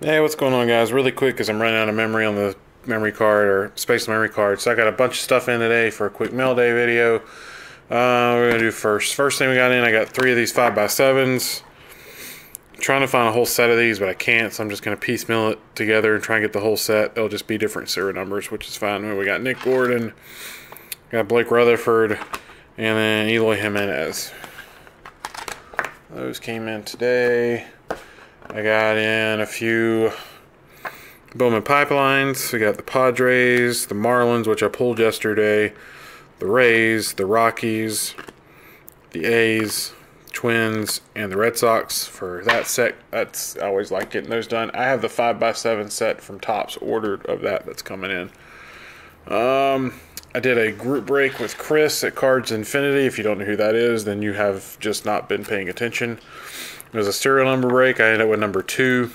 Hey, what's going on, guys? Really quick, because I'm running out of memory on the memory card or space memory card. So I got a bunch of stuff in today for a quick mail day video. Uh, we're gonna do first. First thing we got in, I got three of these five x sevens. Trying to find a whole set of these, but I can't, so I'm just gonna piecemeal it together and try and get the whole set. They'll just be different serial numbers, which is fine. We got Nick Gordon, got Blake Rutherford, and then Eloy Jimenez. Those came in today. I got in a few Bowman pipelines. We got the Padres, the Marlins, which I pulled yesterday, the Rays, the Rockies, the A's, Twins, and the Red Sox for that set. That's I always like getting those done. I have the five x seven set from Topps ordered of that that's coming in. Um, I did a group break with Chris at Cards Infinity. If you don't know who that is, then you have just not been paying attention. It was a serial number break. I ended up with number two.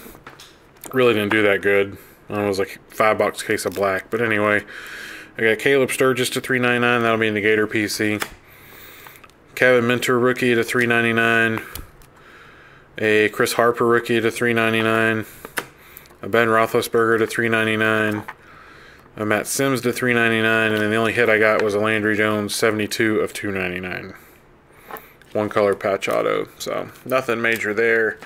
Really didn't do that good. It was like five box case of black. But anyway, I got Caleb Sturgis to 399. That'll be in the Gator PC. Kevin Minter rookie to 399. A Chris Harper rookie to 399. A Ben Roethlisberger to 399. A Matt Sims to 399. And then the only hit I got was a Landry Jones 72 of 299 one color patch auto. So nothing major there.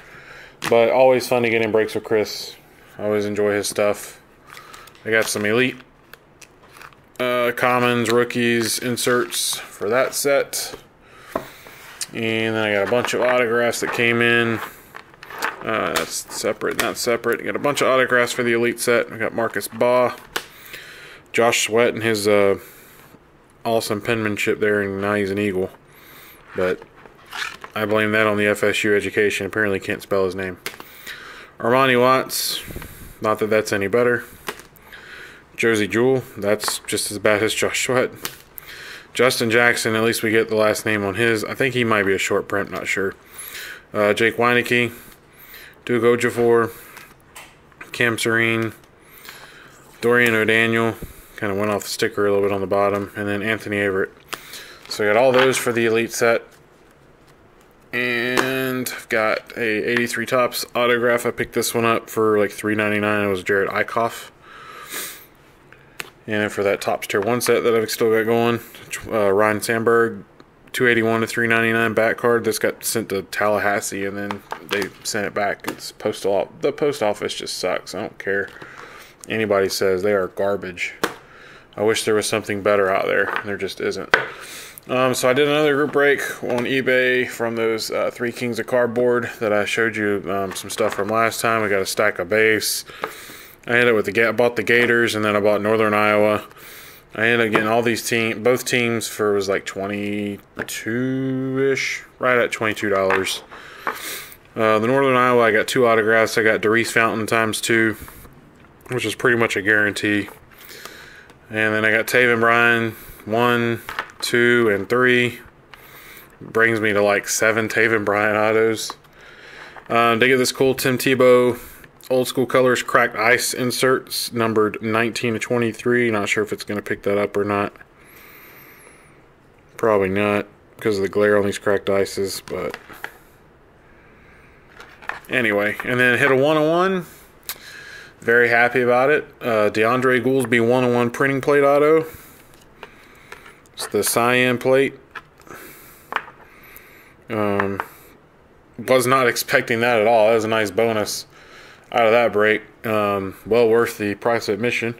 But always fun to get in breaks with Chris. Always enjoy his stuff. I got some elite uh, commons, rookies, inserts for that set. And then I got a bunch of autographs that came in. Uh, that's separate, not separate. I got a bunch of autographs for the elite set. I got Marcus Baugh, Josh Sweat, and his uh, awesome penmanship there, and now he's an Eagle. But I blame that on the FSU education. Apparently can't spell his name. Armani Watts. Not that that's any better. Josey Jewell, That's just as bad as Josh Sweat. Justin Jackson. At least we get the last name on his. I think he might be a short print. Not sure. Uh, Jake Wieneke. Duke Ejiofor. Cam Serigne. Dorian O'Daniel. Kind of went off the sticker a little bit on the bottom. And then Anthony Averett. So we got all those for the Elite set. And I've got a 83 Topps autograph. I picked this one up for like 3.99. It was Jerad Eickhoff. And for that Topps Tier 1 set that I've still got going, uh, Ryne Sandberg, 281 to 399 back card. This got sent to Tallahassee and then they sent it back. It's postal. The post office just sucks. I don't care. Anybody says they are garbage. I wish there was something better out there. There just isn't. Um, so I did another group break on eBay from those uh, Three Kings of Cardboard that I showed you um, some stuff from last time. We got a stack of base. I ended up with the bought the Gators and then I bought Northern Iowa. I ended up getting all these team both teams for was like twenty two ish, right at twenty two dollars. Uh, the Northern Iowa, I got two autographs. I got Daurice Fountain times two, which is pretty much a guarantee. And then I got Taven Bryan one, two, and three. Brings me to like seven Taven Bryan autos. They get this cool Tim Tebow old school colors cracked ice inserts numbered 19 to 23. Not sure if it's going to pick that up or not. Probably not because of the glare on these cracked ices, but anyway. And then hit a 101. Very happy about it. Uh, DeAndre Goolsby 101 printing plate auto. The cyan plate. Um, was not expecting that at all. That was a nice bonus out of that break. Um, well worth the price of admission.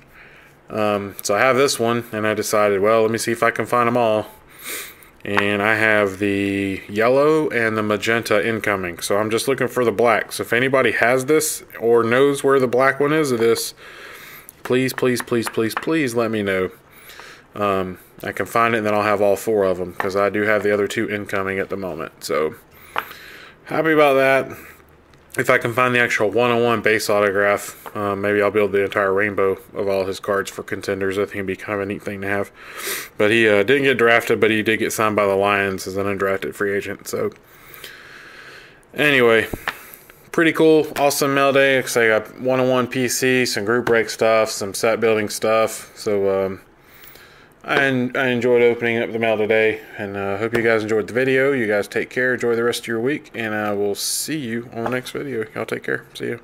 Um, so I have this one, and I decided, well, let me see if I can find them all. And I have the yellow and the magenta incoming. So I'm just looking for the black. So if anybody has this or knows where the black one is of this, please, please, please, please, please let me know. Um, I can find it and then I'll have all four of them because I do have the other two incoming at the moment. So happy about that. If I can find the actual one-on-one base autograph, um, maybe I'll build the entire rainbow of all his cards for contenders. I think it'd be kind of a neat thing to have. But he uh, didn't get drafted, but he did get signed by the Lions as an undrafted free agent. So anyway, pretty cool, awesome mail day. Cause I got one-on-one PC, some group break stuff, some set building stuff. So um, I, I enjoyed opening up the mail today, and uh, hope you guys enjoyed the video. You guys take care, enjoy the rest of your week, and I will see you on the next video. Y'all take care. See you.